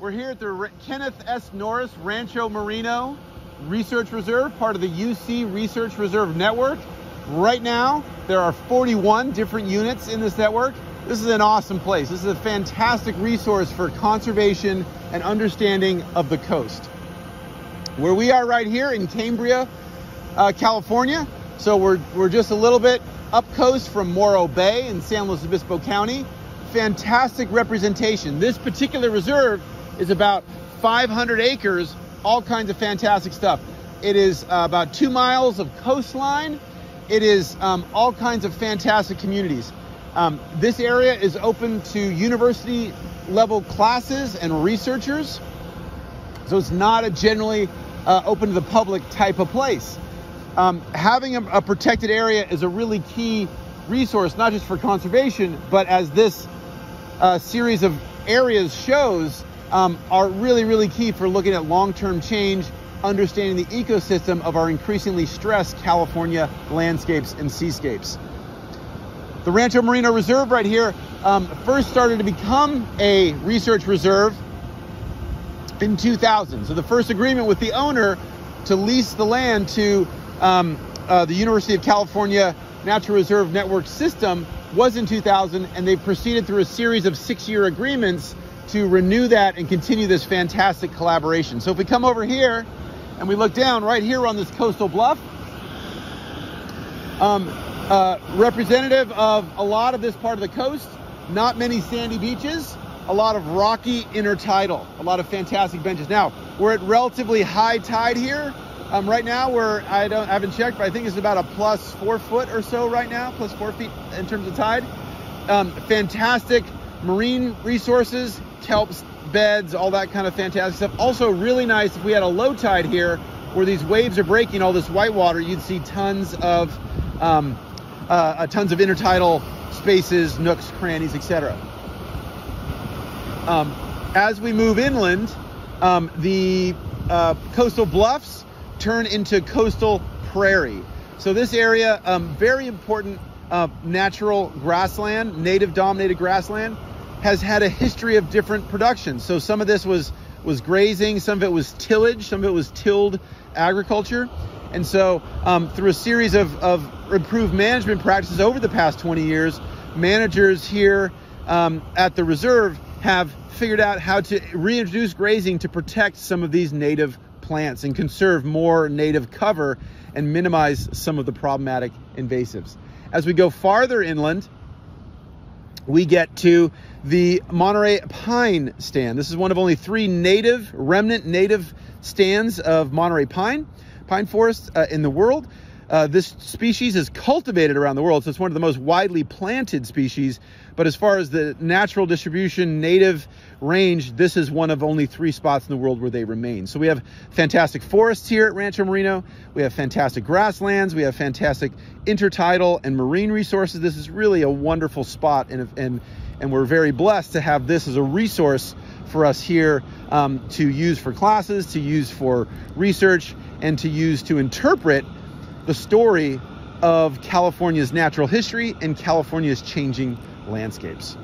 We're here at the Kenneth S. Norris Rancho Marino Research Reserve, part of the UC Research Reserve Network. Right now, there are 41 different units in this network. This is an awesome place. This is a fantastic resource for conservation and understanding of the coast. Where we are right here in Cambria, uh, California. So we're, we're just a little bit up coast from Morro Bay in San Luis Obispo County. Fantastic representation. This particular reserve is about 500 acres, all kinds of fantastic stuff. It is uh, about two miles of coastline. It is um, all kinds of fantastic communities. Um, this area is open to university level classes and researchers. So it's not a generally uh, open to the public type of place. Um, having a, a, protected area is a really key resource, not just for conservation, but as this uh, series of areas shows, um, are really, really key for looking at long-term change, understanding the ecosystem of our increasingly stressed California landscapes and seascapes. The Rancho Marino Reserve right here um, first started to become a research reserve in 2000. So the first agreement with the owner to lease the land to um, uh, the University of California Natural Reserve Network system was in 2000, and they proceeded through a series of six-year agreements to renew that and continue this fantastic collaboration. So if we come over here and we look down right here on this coastal bluff, um, uh, representative of a lot of this part of the coast, not many sandy beaches, a lot of rocky intertidal, a lot of fantastic benches. Now, we're at relatively high tide here, um, right now, we're I don't I haven't checked, but I think it's about a plus four foot or so right now, plus four feet in terms of tide. Um, fantastic marine resources, kelps, beds, all that kind of fantastic stuff. Also, really nice if we had a low tide here, where these waves are breaking all this white water, you'd see tons of um, uh, uh tons of intertidal spaces, nooks, crannies, etc. Um, as we move inland, um, the uh, coastal bluffs turn into coastal prairie. So this area, um, very important uh, natural grassland, native dominated grassland, has had a history of different productions. So some of this was was grazing, some of it was tillage, some of it was tilled agriculture. And so um, through a series of, of improved management practices over the past 20 years, managers here um, at the reserve have figured out how to reintroduce grazing to protect some of these native plants and conserve more native cover and minimize some of the problematic invasives. As we go farther inland, we get to the Monterey pine stand. This is one of only three native, remnant native stands of Monterey pine, pine forest uh, in the world. Uh, this species is cultivated around the world, so it's one of the most widely planted species. But as far as the natural distribution, native range, this is one of only three spots in the world where they remain. So we have fantastic forests here at Rancho Marino. We have fantastic grasslands. We have fantastic intertidal and marine resources. This is really a wonderful spot, and and and we're very blessed to have this as a resource for us here um, to use for classes, to use for research, and to use to interpret the story of California's natural history and California's changing landscapes.